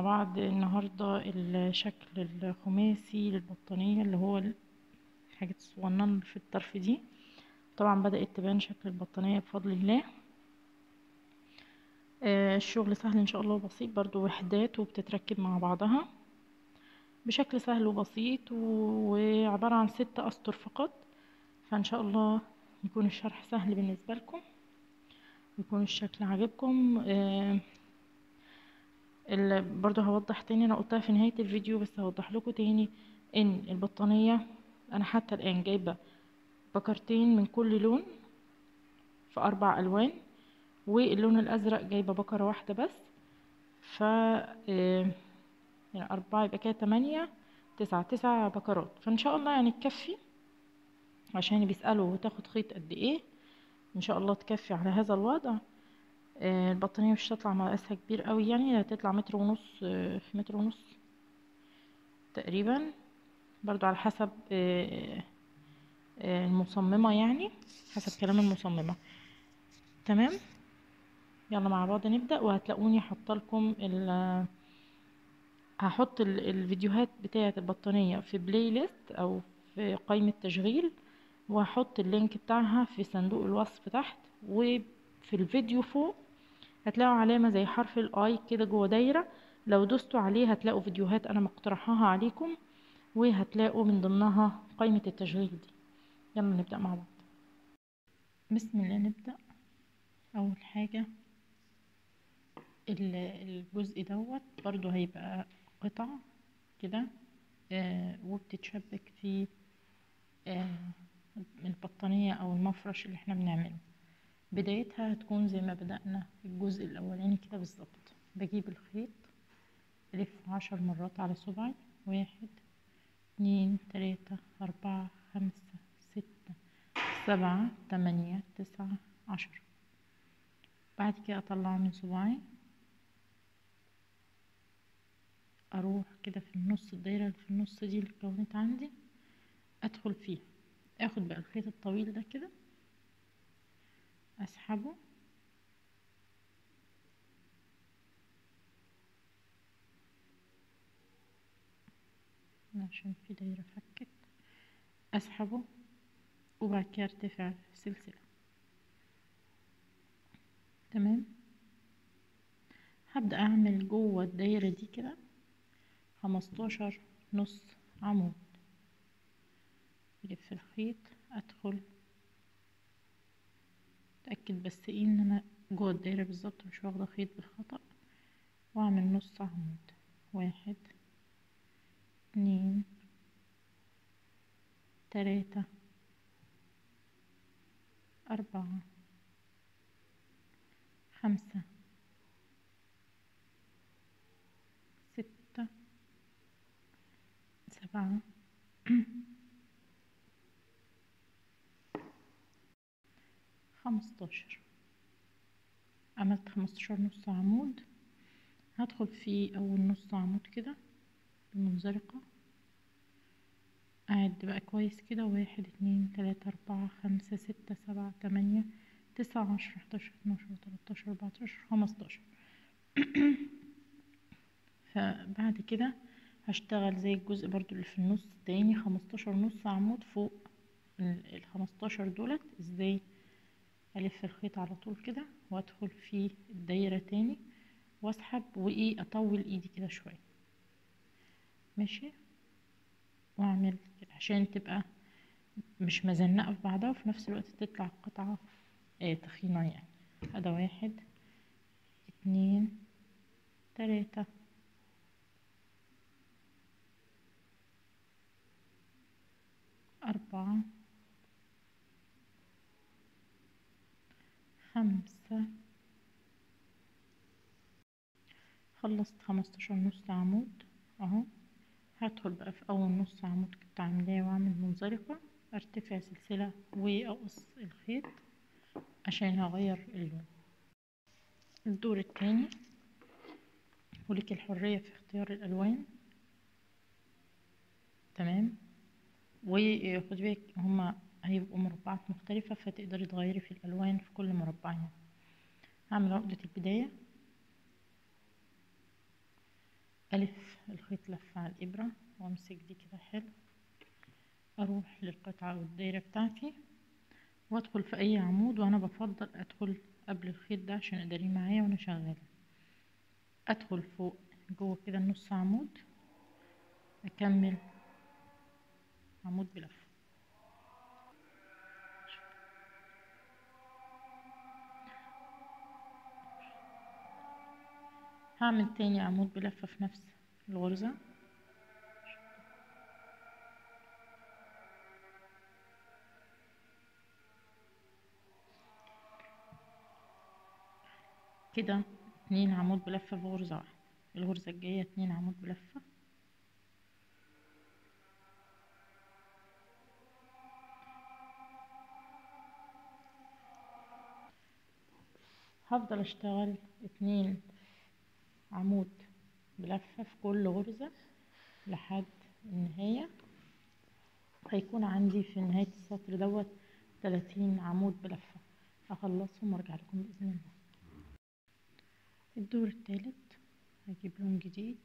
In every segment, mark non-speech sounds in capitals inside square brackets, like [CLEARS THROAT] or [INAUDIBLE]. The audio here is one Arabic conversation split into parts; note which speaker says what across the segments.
Speaker 1: مع بعض النهاردة الشكل الخماسي للبطانية اللي هو الحاجات الصغننة في الطرف دي. طبعا بدأت تبان شكل البطانية بفضل الله. آه الشغل سهل إن شاء الله وبسيط برضو وحدات وبتتركب مع بعضها بشكل سهل وبسيط وعبارة عن ست أسطر فقط فإن شاء الله يكون الشرح سهل بالنسبة لكم يكون الشكل عاجبكم. آه برضو هوضح تاني أنا قلتها في نهاية الفيديو بس هوضح لكم تاني إن البطانية أنا حتى الآن جايبة بكرتين من كل لون في أربع ألوان واللون الأزرق جايبة بكرة واحدة بس ف آه يعني أربعة يبقى كده تمانية تسعة تسع بكرات. فإن شاء الله يعني تكفي عشان بيسألوا تاخد خيط قد إيه. إن شاء الله تكفي على هذا الوضع. البطانية مش هتطلع مقاسها كبير قوي يعني هتطلع متر ونص آه متر ونص تقريبا برضو على حسب آه المصممة يعني حسب كلام المصممة. تمام؟ يلا مع بعض نبدأ وهتلاقوني حاطلكم ال هحط الفيديوهات بتاعة البطانية في بلاي ليست أو في قائمة تشغيل وهحط اللينك بتاعها في صندوق الوصف تحت وفي الفيديو فوق هتلاقوا علامة زي حرف ال i كده جوه دايرة. لو دوستوا عليه هتلاقوا فيديوهات أنا مقترحاها عليكم وهتلاقوا من ضمنها قائمة التشغيل دي. يلا نبدأ مع بعض. بسم الله نبدأ. أول حاجة الجزء دوت برضو هيبقى قطع كده آه وبتتشبك في آه البطانية أو المفرش اللي إحنا بنعمله. بدايتها هتكون زي ما بدأنا الجزء الأولاني كده بالظبط. بجيب الخيط ألف عشر مرات على صبعي واحد اتنين تلاتة أربعة خمسة ستة سبعة تمانية تسعة عشرة. بعد كده أطلعه من صباعي. أروح كده في النص الدايرة اللي في النص دي اللي اتكونت عندي أدخل فيها. آخد بقى الخيط الطويل ده كده أسحبه. عشان في دايرة فكت أسحبه. وبعد كده ارتفع سلسلة تمام؟ هبدأ أعمل جوه الدايرة دي كده. خمستاشر نص عمود. ألف الخيط. أدخل اتاكد بس إيه إن أنا جوه الدايرة بالظبط مش واخدة خيط بالخطأ. وأعمل نص عمود. واحد اتنين تلاتة أربعة خمسة ستة سبعة خمستاشر. عملت خمستاشر نص عمود. هدخل في أول نص عمود كده بالمنزلقة أعد بقى كويس كده. واحد اتنين تلاتة أربعة خمسة ستة سبعة تمانية تسعة عشرة حداشر اتناشر تلاتاشر أربعتاشر خمستاشر. [CLEARS THROAT] فبعد كده هشتغل زي الجزء برضو اللي في النص تاني خمستاشر نص عمود فوق الخمستاشر دولت. إزاي؟ ألف الخيط على طول كده وأدخل في الدايرة تاني وأسحب وإيه أطول إيدي كده شوية. ماشي؟ وأعمل كده عشان تبقى مش مزنقة في بعضها وفي نفس الوقت تطلع قطعة آه تخينة يعني. هذا واحد اتنين تلاتة. أربعة. خمسة. خلصت خمستاشر نص عمود. أهو. هدخل بقى في أول نص عمود كنت عاملاه وأعمل منزلقة. أرتفع سلسلة واقص الخيط عشان هغير اللون الدور التاني. ولك الحرية في اختيار الألوان. تمام. وخدي بالك هما هيبقوا مربعات مختلفة فتقدري تغيري في الألوان في كل مربع يعني. هعمل عقدة البداية. ألف الخيط لفة على الإبرة وأمسك دي كده حلو. أروح للقطعة والدايرة بتاعتي وأدخل في أي عمود وأنا بفضل أدخل قبل الخيط ده عشان أداريه معايا وأنا شغالة. أدخل فوق جوه كده نص عمود أكمل عمود بلفة. هعمل تاني عمود بلفة في نفس الغرزة. كده اتنين عمود بلفة في غرزة واحدة. الغرزة الجاية اتنين عمود بلفة. هفضل اشتغل اتنين عمود بلفة في كل غرزة لحد النهاية. هيكون عندي في نهاية السطر دوت تلاتين عمود بلفة هخلصهم وأرجع لكم بإذن الله. الدور التالت هجيب لون جديد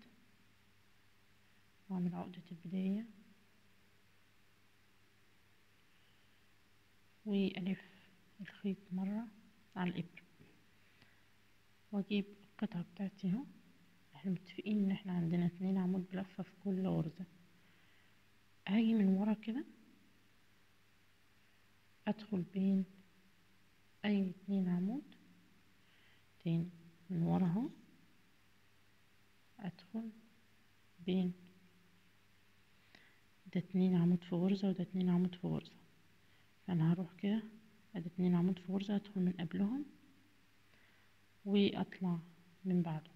Speaker 1: وأعمل عقدة البداية. وألف الخيط مرة على الإبرة. وأجيب القطعة بتاعتي اهو. إحنا متفقين ان إحنا عندنا اتنين عمود بلفة في كل غرزة. هاجي من ورا كده. ادخل بين اي اتنين عمود. تاني من ورا اهو. ادخل بين ده اتنين عمود في غرزة وده اتنين عمود في غرزة. فانا هروح كده. ادي اتنين عمود في غرزة ادخل من قبلهم. واطلع من بعده.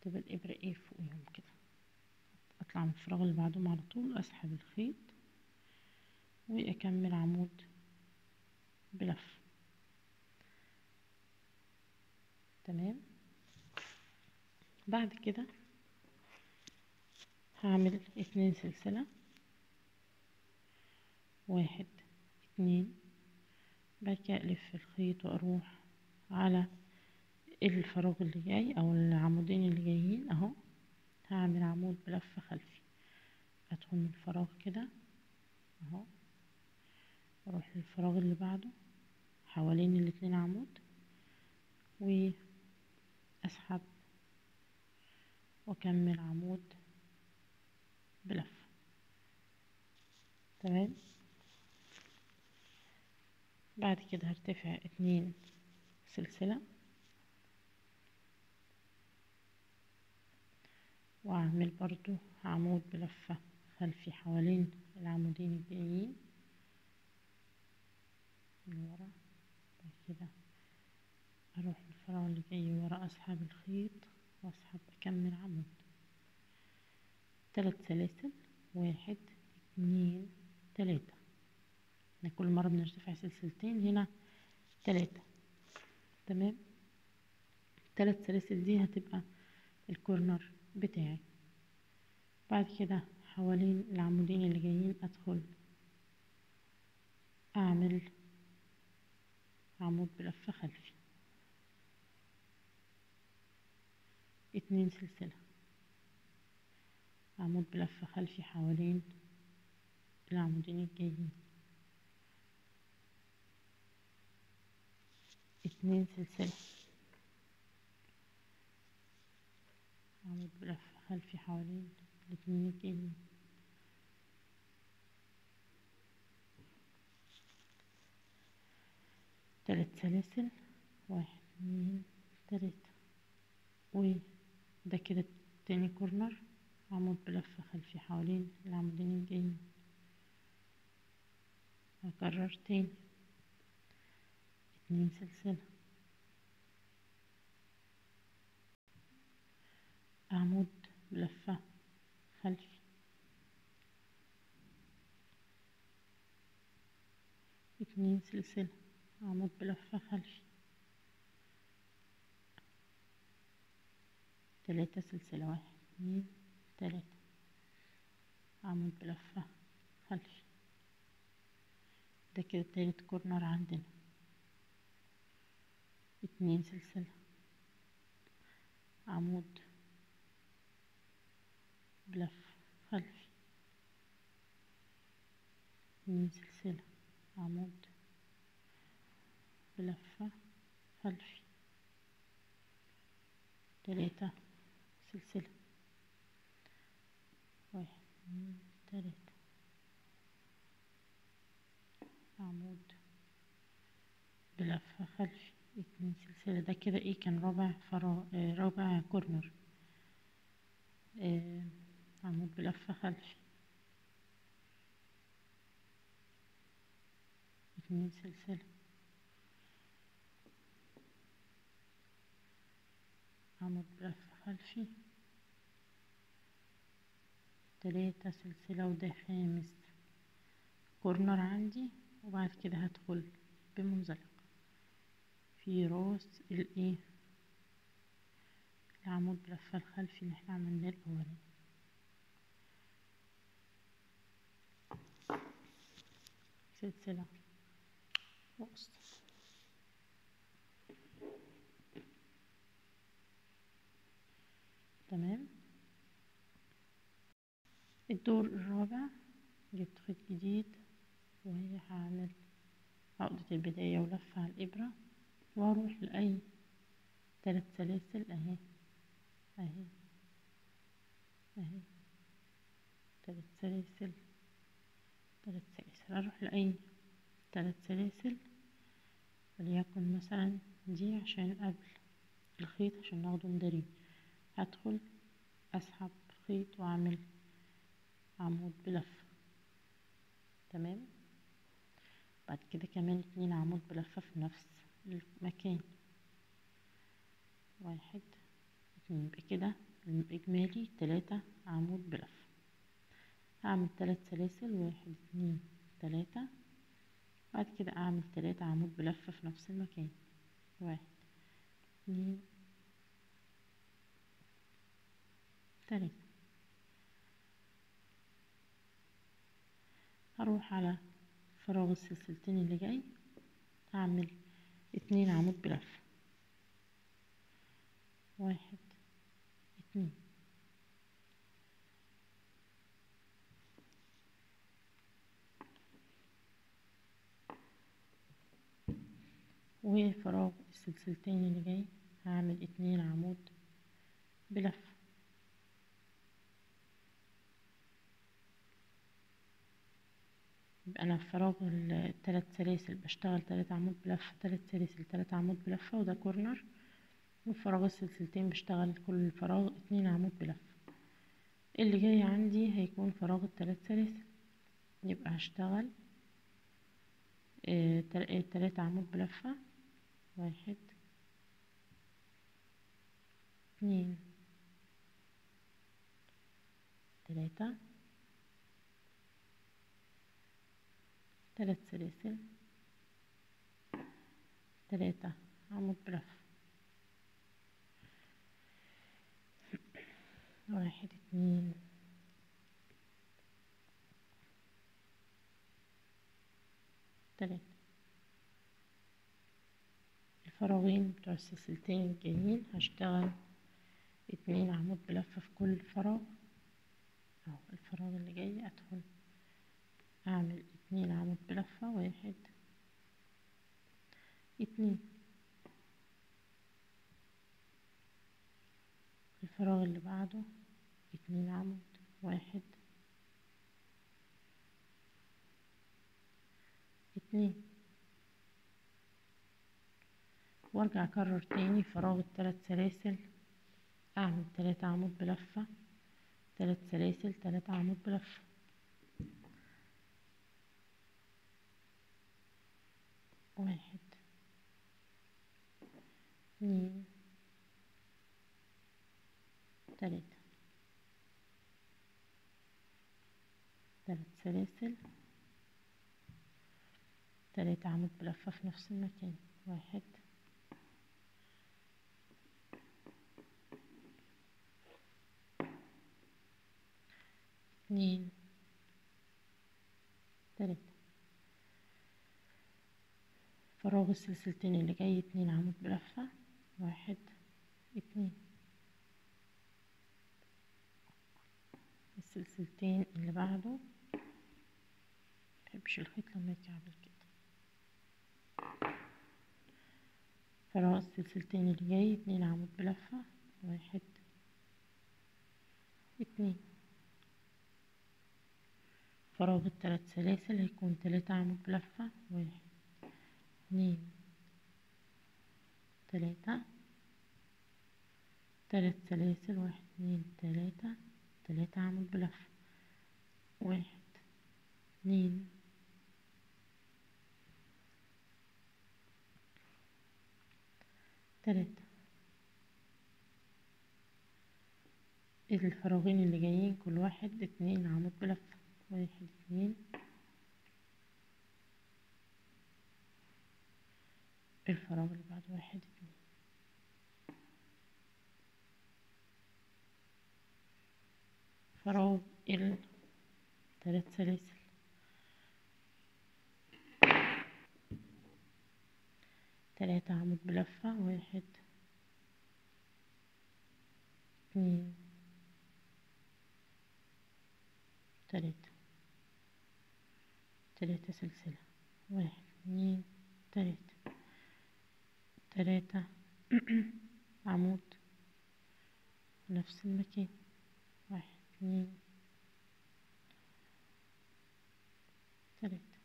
Speaker 1: تبقى الإبرة إيه فوقيهم كده؟ أطلع من الفراغ اللي بعدهم على طول أسحب الخيط وأكمل عمود بلف. تمام؟ بعد كده هعمل اتنين سلسلة. واحد اتنين. بعد كده ألف الخيط وأروح على الفراغ اللي جاي أو العمودين اللي جايين أهو. هعمل عمود بلفة خلفي. أدخل من الفراغ كده أهو. أروح للفراغ اللي بعده حوالين الاتنين عمود. وأسحب وأكمل عمود بلفة تمام؟ بعد كده هرتفع اتنين سلسلة. وأعمل برضو عمود بلفة. خلفي حوالين العمودين الجايين؟ من ورا. كده أروح الفراغ اللي جاي ورا اسحب الخيط واسحب اكمل عمود تلات سلاسل. واحد اتنين تلاتة. إحنا كل مرة بنرتفع سلسلتين هنا تلاتة. تمام؟ تلات سلاسل دي هتبقى الكورنر. بتاعي بعد كده حوالين العمودين اللي جايين أدخل أعمل عمود بلفة خلفي. اتنين سلسلة. عمود بلفة خلفي حوالين العمودين الجايين. اتنين سلسلة. عمود بلفة خلفي حوالين الاتنين الجايين تلات سلاسل واحد اتنين تلاتة. وده كده تاني كورنر. عمود بلفة خلفي حوالين العمودين الجايين. هكرر تاني. اتنين سلسلة. عمود بلفة خلفي اتنين سلسلة عمود بلفة خلفي تلاتة سلسلة واحد. اتنين تلاتة. عمود بلفة خلفي ده كده تالت كورنر عندنا. اتنين سلسلة. عمود بلف خلفي اتنين سلسلة عمود. بلفة خلفي تلاتة سلسلة. واحد اتنين تلاتة. عمود. بلفة خلفي اتنين سلسلة. ده كده إيه؟ كان رابع فراغ آه رابع كورنر. آه عمود بلفة خلفي اتنين سلسلة. عمود بلفة خلفي تلاتة سلسلة وده خامس. كورنر عندي وبعد كده هدخل بمنزلق. في راس الايه العمود بلفة الخلفي اللي إحنا عملناه الاولاني سلسلة. وقص تمام. الدور الرابع جبت خيط جديد وهي هعمل عقدة البداية ولفة على الإبرة. وأروح لأي تلات سلاسل. أهي. أهي. أهي. تلات سلاسل. تلات سلاسل أروح لأي تلات سلاسل. وليكن مثلا دي عشان قبل الخيط عشان ناخده نداريه هدخل أسحب خيط وأعمل عمود بلفة تمام؟ بعد كده كمان اتنين عمود بلفة في نفس المكان. واحد اتنين. يبقى كده الإجمالي تلاتة عمود بلفة هعمل تلات سلاسل. واحد اتنين. تلاتة. بعد كده أعمل تلاتة عمود بلفة في نفس المكان. واحد اتنين تلاتة. هروح على فراغ السلسلتين اللي جاي. هعمل اتنين عمود بلفة واحد اتنين. وفراغ السلسلتين اللي جاي هعمل اتنين عمود بلفة يبقى أنا في فراغ التلات سلاسل بشتغل تلات عمود بلفة تلات سلاسل تلات عمود بلفة وده كورنر وفي فراغ السلسلتين بشتغل كل فراغ اتنين عمود بلفة اللي جاي عندي هيكون فراغ التلات سلاسل. يبقى هشتغل آه تلات عمود بلفة. واحد. اتنين تلاتة. تلات سلاسل. تلاتة. عمود بلف واحد اتنين تلاتة. الفراغين بتوع السلسلتين الجايين هشتغل اتنين عمود بلفة في كل فراغ. أهو الفراغ اللي جاي أدخل أعمل اتنين عمود بلفة واحد. اتنين. الفراغ اللي بعده اتنين عمود واحد. اتنين. وارجع اكرر تاني فراغ التلات سلاسل. اعمل تلاتة عمود بلفة. تلات سلاسل تلاتة عمود بلفة. واحد. اتنين. تلاتة. تلات سلاسل. تلاتة عمود بلفة في نفس المكان. واحد. اتنين. تلاتة. فراغ السلسلتين اللي جاي اتنين عمود بلفة. واحد. اتنين. السلسلتين اللي بعده. مبحبش الخيط لما يتعمل كده فراغ السلسلتين اللي جاي اتنين عمود بلفة. واحد. اتنين. فراغ التلات سلاسل هيكون تلاتة عمود بلفة واحد اتنين تلاتة تلات سلاسل واحد اتنين تلاتة تلاتة عمود بلفة واحد اتنين تلاتة. الفراغين اللي جايين كل واحد اتنين عمود بلفة. واحد اتنين الفراغ اللي بعد واحد. اتنين فراغ التلات سلاسل. تلاتة عمود بلفة واحد. اتنين تلاتة. تلاتة سلسلة. واحد اتنين تلاتة. تلاتة. [CLEARS THROAT] عمود. نفس المكان. واحد اتنين. تلاتة.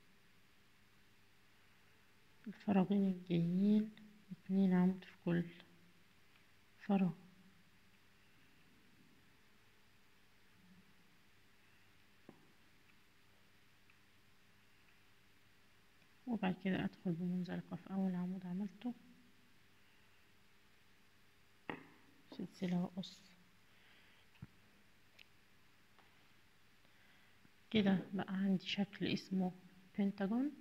Speaker 1: الفراغين الجايين اتنين عمود في كل فراغ. وبعد كده أدخل بمنزلقة في أول عمود عملته سلسلة واقص كده بقى عندي شكل اسمه بنتاجون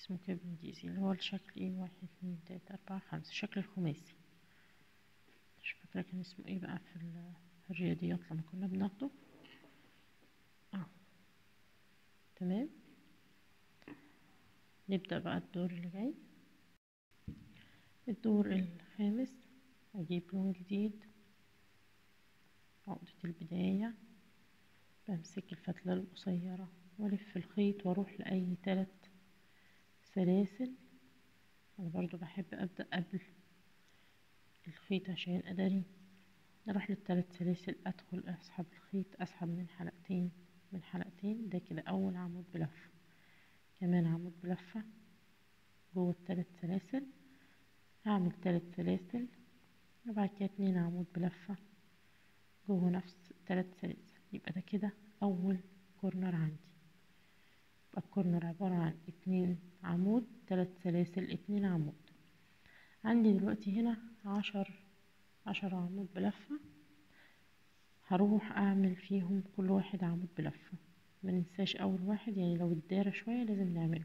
Speaker 1: اسمه كده بالانجليزي اللي هو الشكل إيه؟ واحد اتنين تلاتة أربعة خمسة. شكل الخماسي. مش فاكرة كان اسمه إيه بقى في الرياضيات لما كنا بناخده. آه. تمام. نبدأ بقى الدور اللي جاي. الدور الخامس أجيب لون جديد. عقدة البداية. بمسك الفتلة القصيرة والف الخيط وأروح لأي تلات سلاسل. أنا برضو بحب أبدأ قبل الخيط عشان أداري. أروح للتلات سلاسل أدخل أسحب الخيط أسحب من حلقتين من حلقتين. ده كده أول عمود بلفة كمان عمود بلفة جوه التلات سلاسل هعمل تلات سلاسل وبعد كده اتنين عمود بلفة جوه نفس التلات سلاسل. يبقى ده كده أول corner عندي. يبقى ال corner عبارة عن اتنين عمود تلات سلاسل اتنين عمود. عندي دلوقتي هنا عشر عشر عمود بلفة هروح أعمل فيهم كل واحد عمود بلفة. ما ننساش أول واحد يعني لو الدايرة شوية لازم نعمله.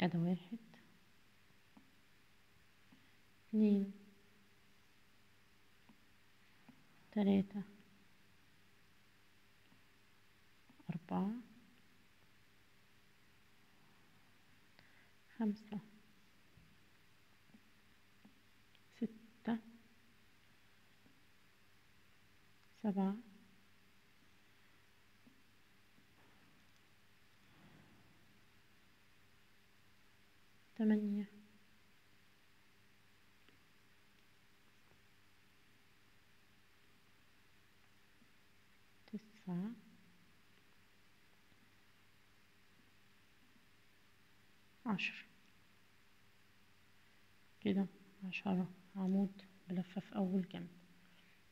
Speaker 1: أدا واحد. اتنين. تلاتة. أربعة. خمسة. ستة. سبعة. تمانية تسعة. عشر كده عشرة. عمود بلفة في أول جنب.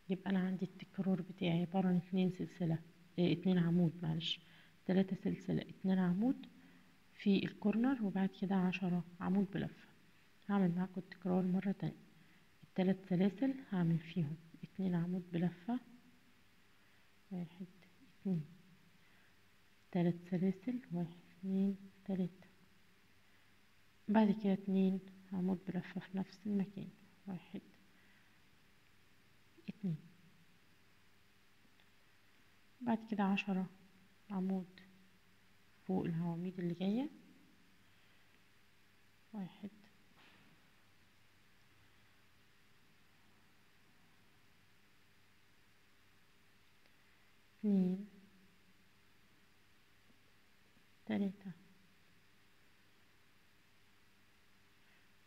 Speaker 1: يبقى أنا عندي التكرار بتاعي عبارة عن اتنين سلسلة آه اتنين عمود معلش. تلاتة سلسلة اتنين عمود. في الكورنر وبعد كده عشرة. عمود بلفة هعمل معاكم التكرار مرة تانية. التلات سلاسل هعمل فيهم. اتنين عمود بلفة. واحد اتنين. تلات سلاسل. واحد اتنين تلاتة. بعد كده اتنين عمود بلفة في نفس المكان. واحد اتنين. بعد كده عشرة عمود فوق العواميد اللي جاية. واحد. اثنين تلاتة.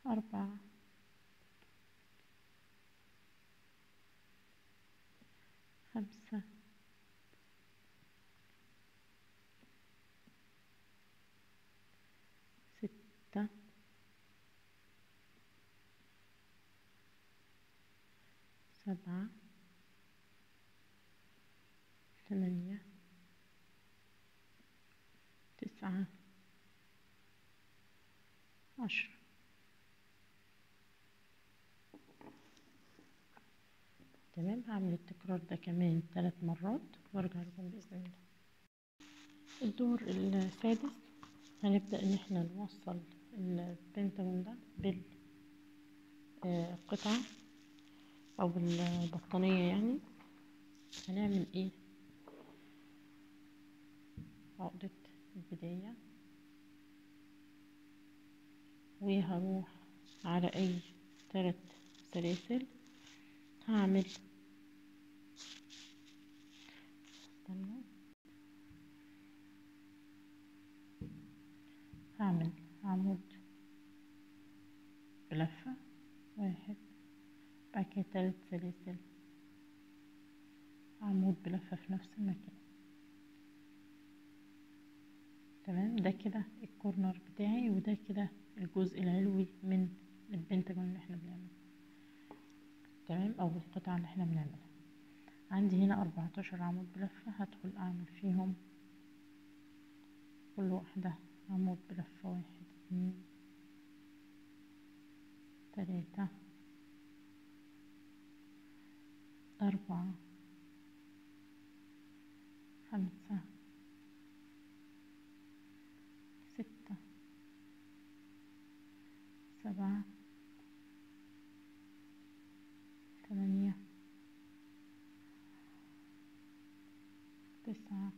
Speaker 1: أربعة خمسة ستة سبعة ثمانية تسعة عشرة تمام هعمل التكرار ده كمان ثلاث مرات وارجع لكم بإذن الله. الدور السادس هنبدأ إن إحنا نوصل البنتاجون ده بالقطعة أو بالبطانية يعني. هنعمل إيه؟ عقدة البداية. وهروح على أي ثلاث سلاسل. هعمل استنى. هعمل عمود بلفة. واحد. بعد تلات سلاسل عمود بلفة في نفس المكان. تمام؟ ده كده الكورنر بتاعي وده كده الجزء العلوي من البنتاجون اللي إحنا بنعمله. تمام؟ أو القطعة اللي إحنا بنعملها. عندي هنا أربعتاشر عمود بلفة هدخل أعمل فيهم كل واحدة عمود بلفة واحد اتنين تلاتة. أربعة. خمسة. ستة. سبعة. ثمانية. تسعة.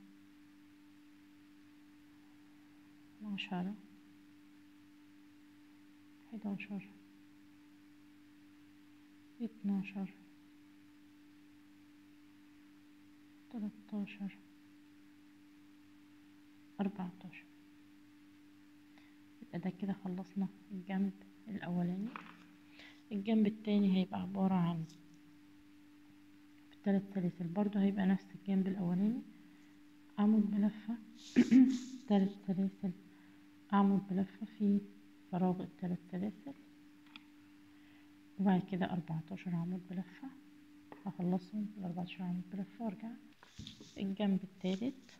Speaker 1: عشرة حداشر. اتناشر تلاتاشر أربعتاشر. يبقى ده كده خلصنا الجنب الأولاني. الجنب التاني هيبقى عبارة عن التلات سلاسل برضو هيبقى نفس الجنب الأولاني. عمود بلفة. [COUGHS] تلات سلاسل عمود بلفة في فراغ التلات سلاسل وبعد كده أربعتاشر عمود بلفة. هخلصهم. الأربعتاشر عمود بلفة وأرجع. الجنب التالت.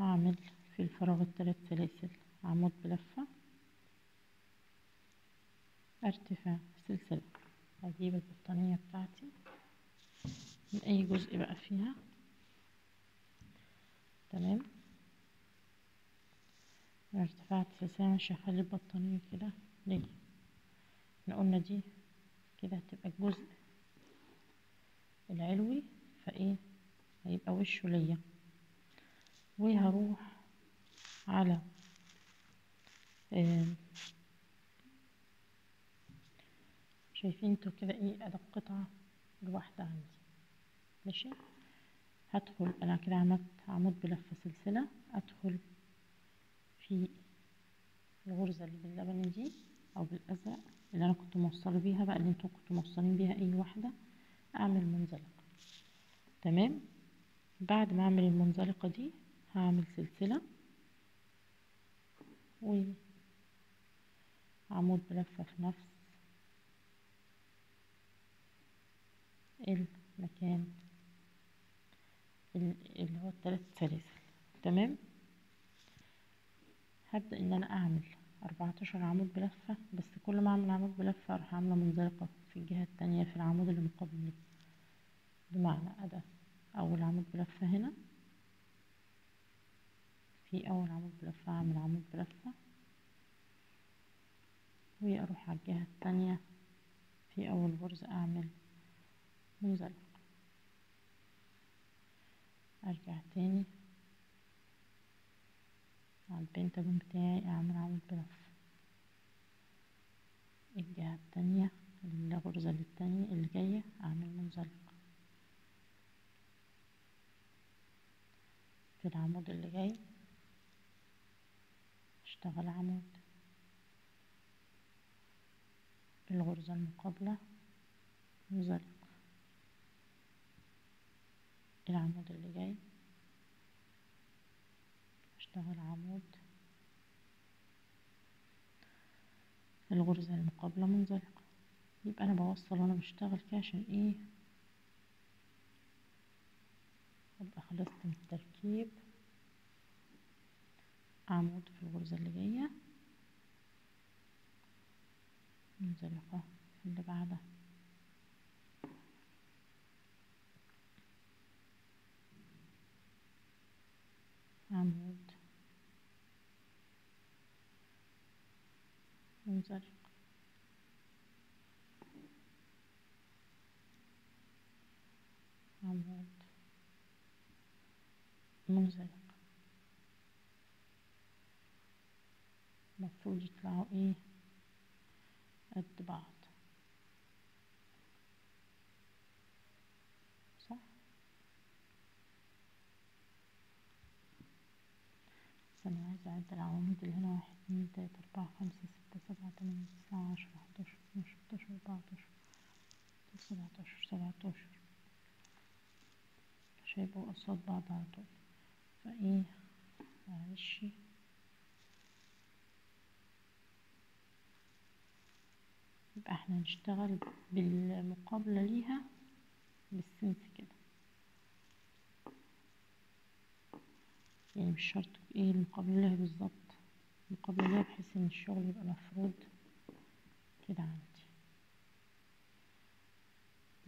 Speaker 1: هعمل في الفراغ التلات سلاسل. عمود بلفة. ارتفاع سلسلة هجيب البطانية بتاعتي. من أي جزء بقى فيها؟ تمام. ارتفاع سلسلة مش هخلي البطانية كده. ليه؟ إحنا قلنا دي كده هتبقى الجزء العلوي فإيه؟ هيبقى وشه ليا. وهروح على شايفين أنتوا كده إيه؟ ادي القطعة الواحدة عندي. ماشي؟ هدخل أنا كده عملت عمود بلفة سلسلة. أدخل في الغرزة اللي باللبن دي أو بالأزرق اللي أنا كنت موصلة بيها بقى اللي أنتوا كنتوا موصلين بيها أي واحدة. أعمل منزلقة تمام؟ بعد ما أعمل المنزلقة دي هعمل سلسلة وعمود بلفة في نفس المكان اللي هو الثلاث سلاسل. تمام؟ هبدأ إن أنا أعمل أربعتاشر عمود بلفة بس كل ما أعمل عمود بلفة أروح عاملة منزلقة في الجهة التانية في العمود اللي مقابل بمعنى ادى أول عمود بلفة هنا. في أول عمود بلفة أعمل عمود بلفة. وأروح على الجهة التانية. في أول غرزة أعمل منزلقة أرجع تاني. على البنتاجون بتاعي أعمل عمود بلف الجهة التانية. الغرزة التانية اللي جاية اعمل منزلق. في العمود اللي جاي اشتغل عمود. الغرزة المقابلة منزلق. العمود اللي جاي اشتغل عمود. الغرزة المقابلة منزلقة يبقى أنا بوصل وأنا بشتغل كده عشان إيه؟ أبقى خلصت من التركيب. عمود في الغرزة اللي جاية. منزلقة في اللي بعدها. عمود منزلق عمود. منزلق المفروض يطلعوا إيه؟ قد بعض صح؟ بس أنا عايزة أعد العواميد اللي هنا. واحد اتنين تلاتة أربعة خمسة ستة سبعة تمانية تسعة عشرة حداشر اتناشر تلاتاشر اربعتاشر سبعتاشر سبعتاشر. مش قصاد بعض على طول. فإيه؟ معلش. يبقى إحنا هنشتغل بالمقابلة ليها بالسنس كده. يعني مش شرط إيه المقابلة ليها بالظبط. المقابلة ليها بحيث إن الشغل يبقى مفروض كده عندي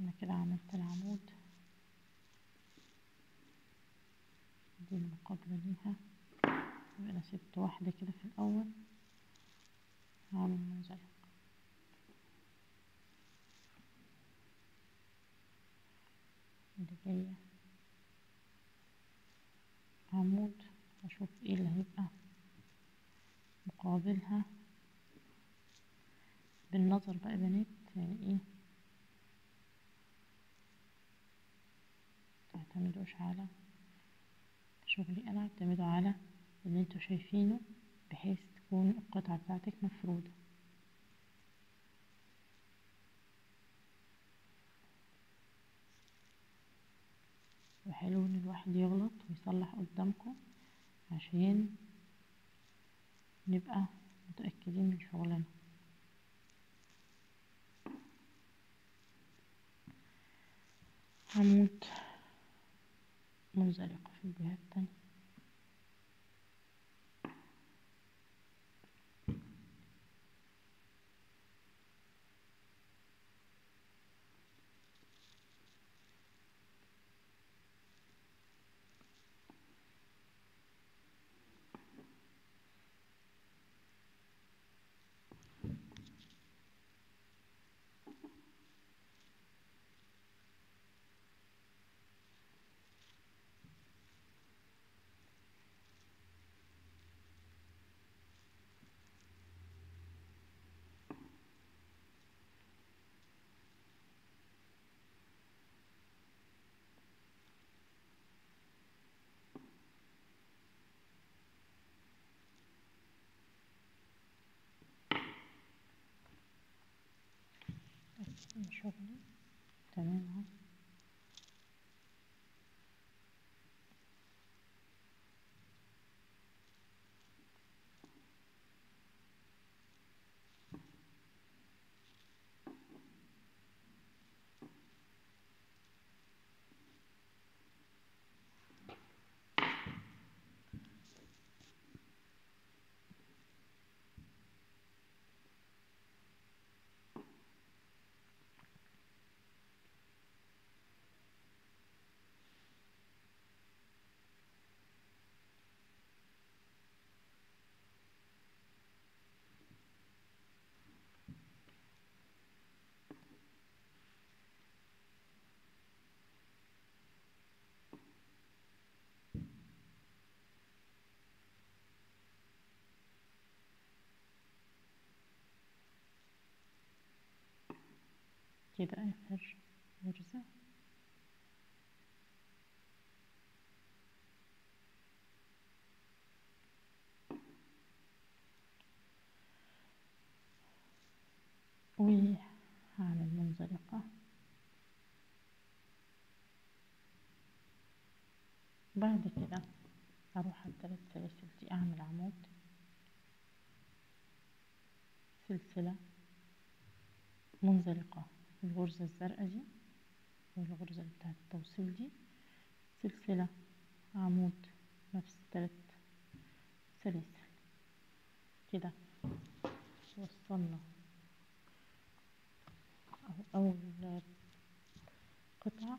Speaker 1: أنا كده عملت العمود. دي المقابلة ليها. يبقى أنا سبت واحدة كده في الأول. هعمل منزلق اللي جاية. عمود أشوف إيه اللي هيبقى مقابلها. بالنظر بقى بنات يعني إيه؟ تعتمدوش على شغلي أنا اعتمدوا على اللي أنتوا شايفينه بحيث تكون القطعة بتاعتك مفرودة وحلو إن الواحد يغلط ويصلح قدامكم عشان نبقى متأكدين من شغلنا. عمود منزلقة في الجهة التانية شغلي تمام اهو كده اخر غرزة وهعمل منزلقة بعد كده أروح على الثلاث سلاسل دي أعمل عمود. سلسلة منزلقة. الغرزة الزرقاء دي والغرزة بتاعة التوصيل دي. سلسلة عمود نفس الثلاث سلاسل. كده وصلنا. أول قطعة.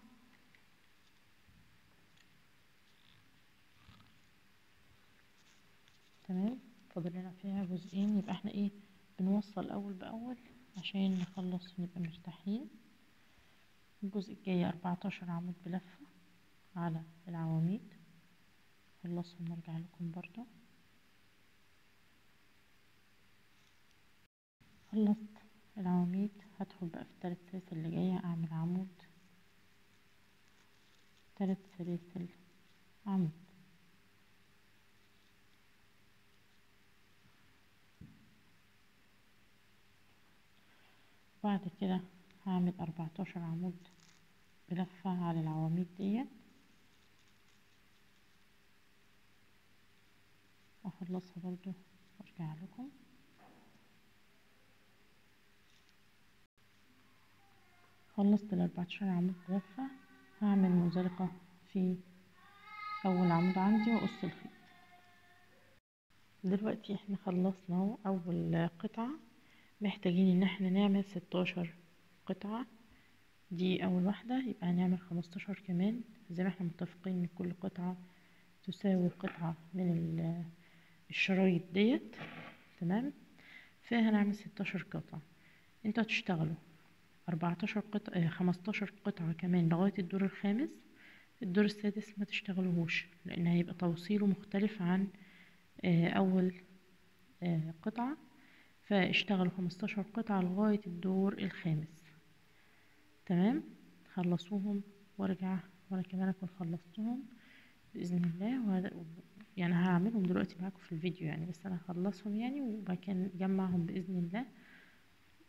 Speaker 1: تمام؟ فاضل لنا فيها جزئين. يبقى إحنا إيه؟ بنوصل أول بأول. عشان نخلص ونبقى مرتاحين. الجزء الجاي 14 عمود بلفة على العواميد. خلصهم نرجع لكم برضو. خلصت العواميد. هدخل بقى في التلات سلاسل اللي جاية. أعمل عمود. تلات سلاسل عمود. بعد كده هعمل أربعتاشر عمود بلفة على العواميد ديت. أخلصها برضو وأرجع لكم. خلصت الأربعتاشر عمود بلفة. هعمل منزلقة في أول عمود عندي وأقص الخيط. دلوقتي إحنا خلصنا أول قطعة. محتاجين إن إحنا نعمل ستاشر قطعة. دي أول واحدة يبقى هنعمل خمستاشر كمان. زي ما إحنا متفقين إن كل قطعة تساوي قطعة من الشرايط ديت. تمام؟ فهنعمل ستاشر قطعة. أنتوا هتشتغلوا أربعتاشر قطعة خمستاشر قطعة كمان لغاية الدور الخامس. الدور السادس ما تشتغلوهوش لأن هيبقى توصيله مختلف عن أول قطعة. فاشتغلوا خمستاشر قطعة لغاية الدور الخامس. تمام؟ خلصوهم وارجع وأنا كمان أكون خلصتهم بإذن الله. يعني هعملهم دلوقتي معاكم في الفيديو يعني بس أنا هخلصهم يعني وبعد كده نجمعهم بإذن الله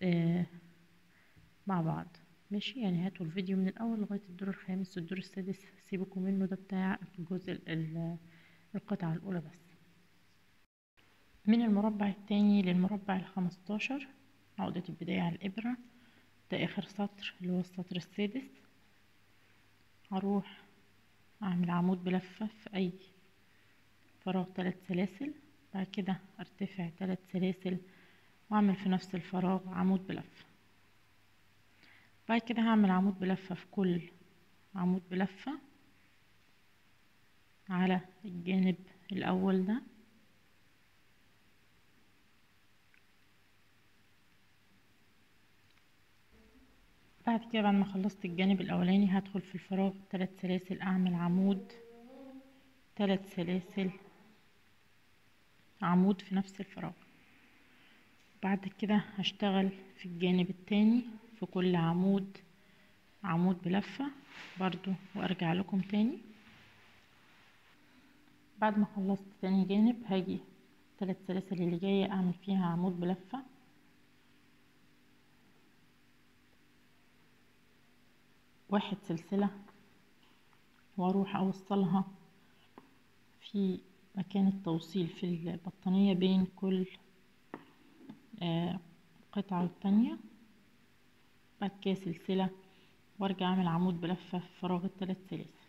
Speaker 1: آه مع بعض. ماشي؟ يعني هاتوا الفيديو من الأول لغاية الدور الخامس. والدور السادس سيبكم منه ده بتاع الجزء القطعة الأولى بس. من المربع التاني للمربع الخمستاشر عقدة البداية على الإبرة ده آخر سطر اللي هو السطر السادس. هروح أعمل عمود بلفة في أي فراغ تلات سلاسل بعد كده أرتفع تلات سلاسل وأعمل في نفس الفراغ عمود بلفة. بعد كده هعمل عمود بلفة في كل عمود بلفة على الجانب الأول ده. بعد كده بعد ما خلصت الجانب الأولاني هدخل في الفراغ ثلاث سلاسل أعمل عمود ثلاث سلاسل عمود في نفس الفراغ. بعد كده هشتغل في الجانب التاني في كل عمود عمود بلفة برضو وأرجع لكم تاني. بعد ما خلصت تاني جانب هاجي ثلاث سلاسل اللي جاية أعمل فيها عمود بلفة. واحد سلسلة وأروح أوصلها في مكان التوصيل في البطانية بين كل آه قطعة والتانية. بعد كده سلسلة وأرجع أعمل عمود بلفة في فراغ الثلاث سلاسل.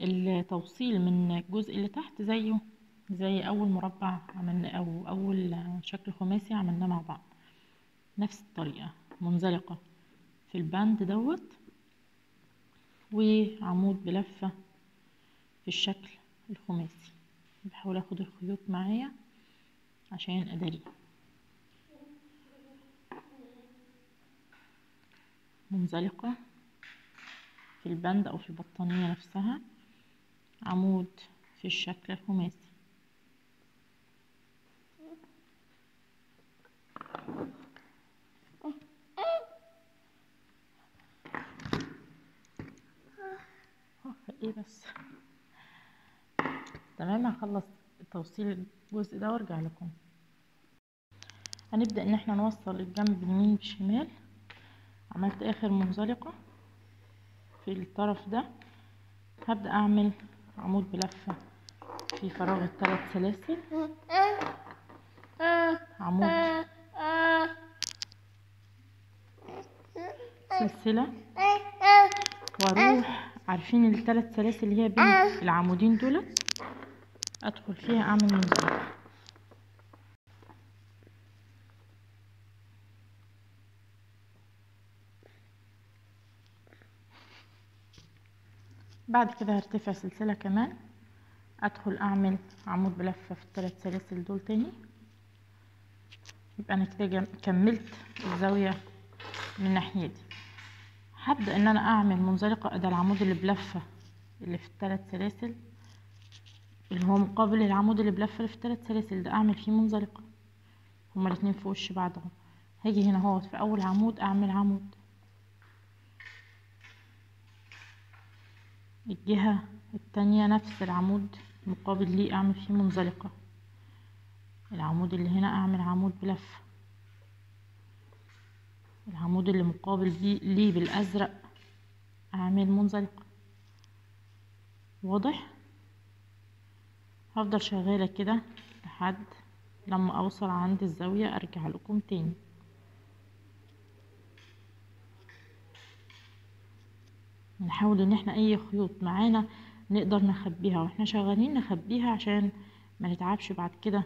Speaker 1: التوصيل من الجزء اللي تحت زيه زي أول مربع عملنا أو أول شكل خماسي عملناه مع بعض. نفس الطريقة منزلقة. في البند دوت وعمود بلفة في الشكل الخماسي. بحاول آخد الخيوط معايا عشان اداريه منزلقة في البند أو في البطانية نفسها. عمود في الشكل الخماسي. إيه بس؟ تمام هخلص توصيل الجزء ده وارجع لكم. هنبدأ إن إحنا نوصل الجنب اليمين بالشمال. عملت آخر منزلقة في الطرف ده. هبدأ أعمل عمود بلفة في فراغ الثلاث سلاسل. عمود سلسلة. وأروح عارفين الثلاث سلاسل اللي هي بين العمودين دول أدخل فيها أعمل منزلقة بعد كده هرتفع سلسلة كمان. أدخل أعمل عمود بلفة في الثلاث سلاسل دول تاني. يبقى أنا كده كملت الزاوية من الناحية دي. هبدأ إن أنا أعمل منزلقة ده العمود اللي بلفة اللي في الثلاث سلاسل اللي هو مقابل العمود اللي بلفة اللي في الثلاث سلاسل ده أعمل فيه منزلقة. هما الاتنين في وش بعض اهو هاجي هنا أهوت في أول عمود أعمل عمود. الجهة التانية نفس العمود مقابل ليه أعمل فيه منزلقة. العمود اللي هنا أعمل عمود بلفة. العمود اللي مقابل ليه بالأزرق. أعمل منزلقة واضح. هفضل شغالة كده لحد لما أوصل عند الزاوية أرجع لكم تاني. نحاول إن إحنا أي خيوط معانا نقدر نخبيها وإحنا شغالين نخبيها عشان ما نتعبش بعد كده.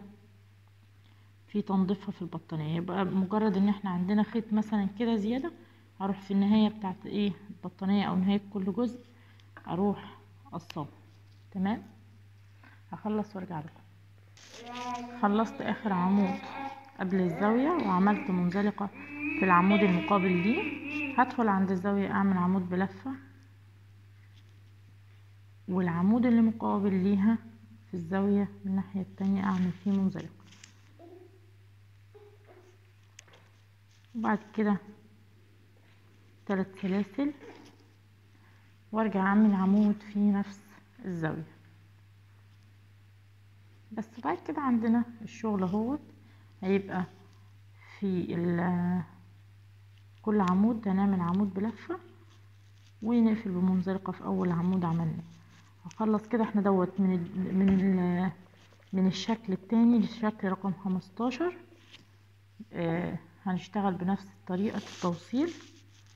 Speaker 1: في تنظيفها في البطانية. يبقى مجرد إن إحنا عندنا خيط مثلا كده زيادة أروح في النهاية بتاعت إيه البطانية أو نهاية كل جزء أروح قصاه. تمام؟ هخلص وأرجع لكم. خلصت آخر عمود قبل الزاوية وعملت منزلقة في العمود المقابل ليه هدخل عند الزاوية أعمل عمود بلفة. والعمود اللي مقابل ليها في الزاوية من الناحية التانية أعمل فيه منزلقة. وبعد كده ثلاث سلاسل وارجع أعمل عمود في نفس الزاوية. بس بعد كده عندنا الشغل أهوت هيبقى في كل عمود هنعمل عمود بلفة ونقفل بمنزلقة في أول عمود عملناه. هخلص كده إحنا دوت من ال من ال من الشكل التاني للشكل رقم خمستاشر. آه هنشتغل بنفس طريقة التوصيل.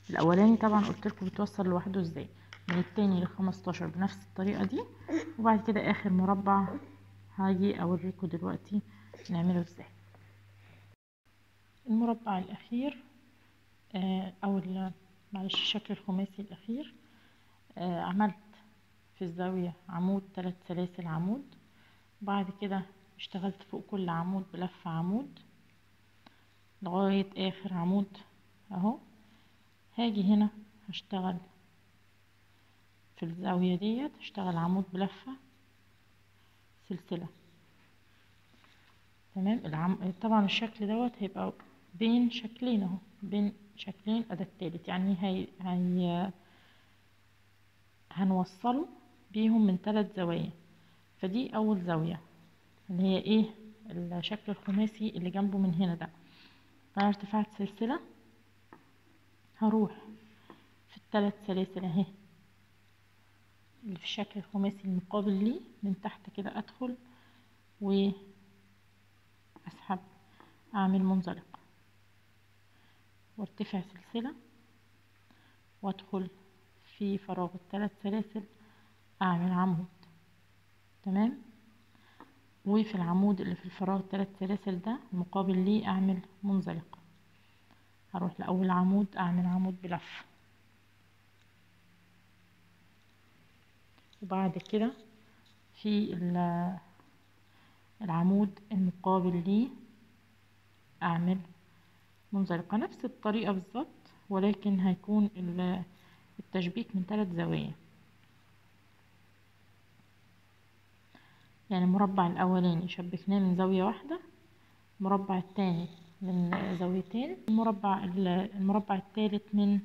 Speaker 1: الأولاني طبعا قلت لكم بتوصل لوحده إزاي؟ من التاني للخمستاشر بنفس الطريقة دي. وبعد كده آخر مربع هاجي أوريكم دلوقتي نعمله إزاي. المربع الأخير آه أو معلش الشكل الخماسي الأخير آه عملت في الزاوية عمود ثلاث سلاسل عمود. بعد كده اشتغلت فوق كل عمود بلف عمود. لغاية آخر عمود أهو. هاجي هنا هشتغل في الزاوية ديت هشتغل عمود بلفة سلسلة. تمام؟ العم... طبعا الشكل دوت هيبقى بين شكلين أهو بين شكلين أداة التالت. يعني هي... هي... هنوصله بيهم من ثلاث زوايا. فدي أول زاوية اللي هي إيه؟ الشكل الخماسي اللي جنبه من هنا ده. فانا ارتفعت سلسلة؟ هروح في الثلاث سلاسل اهي. اللي في الشكل الخماسي المقابل ليه من تحت كده أدخل واسحب أعمل منزلق. وارتفع سلسلة وأدخل في فراغ الثلاث سلاسل أعمل عمود. تمام؟ وفي العمود اللي في الفراغ الثلاث سلاسل ده مقابل ليه أعمل منزلقة هروح لأول عمود أعمل عمود بلف. وبعد كده في ال- العمود المقابل ليه أعمل منزلقة. نفس الطريقة بالظبط ولكن هيكون ال- التشبيك من ثلاث زوايا. يعني المربع الأولاني شبكناه من زاوية واحدة المربع التاني من زاويتين المربع ال- المربع التالت من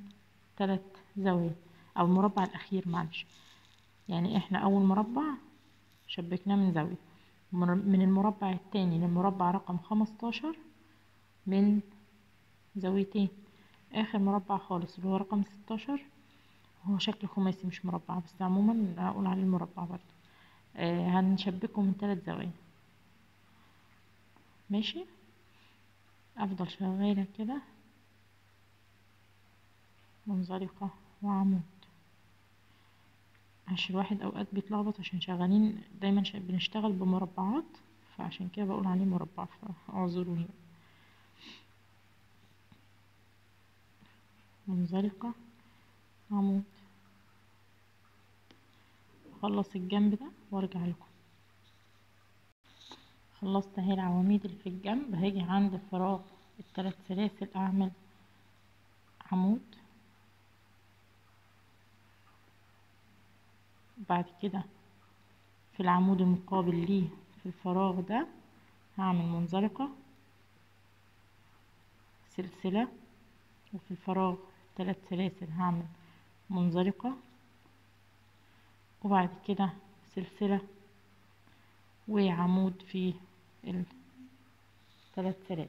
Speaker 1: ثلاث زوايا أو المربع الأخير معلش يعني إحنا أول مربع شبكناه من زاوية. من المربع التاني للمربع رقم خمستاشر من زاويتين. آخر مربع خالص اللي هو رقم ستاشر هو شكل خماسي مش مربع بس عموما هقول عليه المربع برضه. آه هنشبكه من ثلاث زوايا ماشي؟ أفضل شغالة كده. منزلقة وعمود. عشان الواحد أوقات بيتلخبط عشان شغالين دايما بنشتغل بمربعات فعشان كده بقول عليه مربع فاعذروني منزلقة عمود. أخلص الجنب ده وأرجع لكم. خلصت اهي العواميد اللي في الجنب هاجي عند فراغ الثلاث سلاسل أعمل عمود. بعد كده في العمود المقابل ليه في الفراغ ده هعمل منزلقة سلسلة وفي الفراغ ثلاث سلاسل هعمل منزلقة. وبعد كده سلسلة وعمود في الثلاث سلاسل.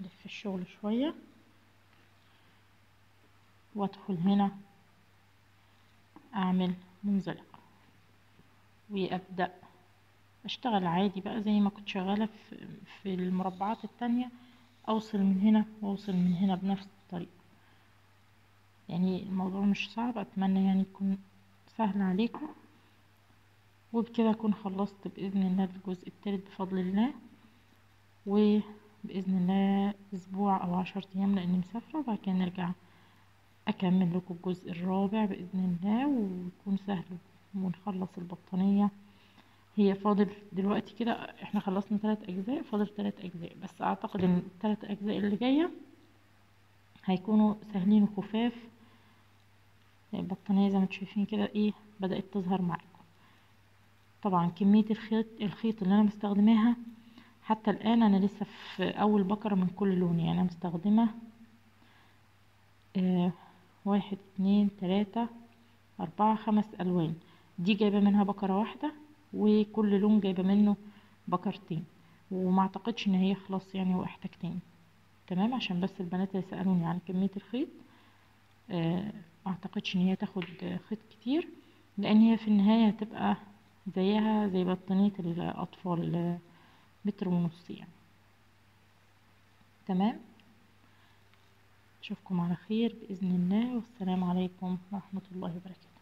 Speaker 1: ألف الشغل شوية. وأدخل هنا. أعمل منزلقة وأبدأ. أشتغل عادي بقى زي ما كنت شغالة في, المربعات التانية. أوصل من هنا وأوصل من هنا بنفس الطريقة. يعني الموضوع مش صعب. أتمنى يعني يكون سهل عليكم. وبكده أكون خلصت بإذن الله الجزء التالت بفضل الله وبإذن الله أسبوع أو عشر أيام لأني مسافرة وبعد كده نرجع أكمل لكم الجزء الرابع بإذن الله ويكون سهل ونخلص البطانية. هي فاضل دلوقتي كده إحنا خلصنا ثلاث أجزاء فاضل ثلاث أجزاء بس أعتقد إن الثلاث أجزاء اللي جاية هيكونوا سهلين وخفاف. البطانية زي ما أنتم شايفين كده إيه بدأت تظهر معاكم طبعا كمية الخيط الخيط اللي أنا مستخدماها حتى الآن أنا لسه في أول بكره من كل لون يعني أنا مستخدمة آه واحد اتنين تلاتة أربعة خمس ألوان. دي جايبة منها بكرة واحدة وكل لون جايبة منه بكرتين وما أعتقدش إن هي خلاص يعني وأحتاج تمام؟ عشان بس البنات اللي سألوني عن كمية الخيط آه، أعتقدش إن هي تاخد خيط كتير لأن هي في النهاية هتبقى زيها زي بطانية الأطفال آه، متر ونص يعني تمام؟ أشوفكم على خير بإذن الله والسلام عليكم ورحمة الله وبركاته.